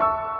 you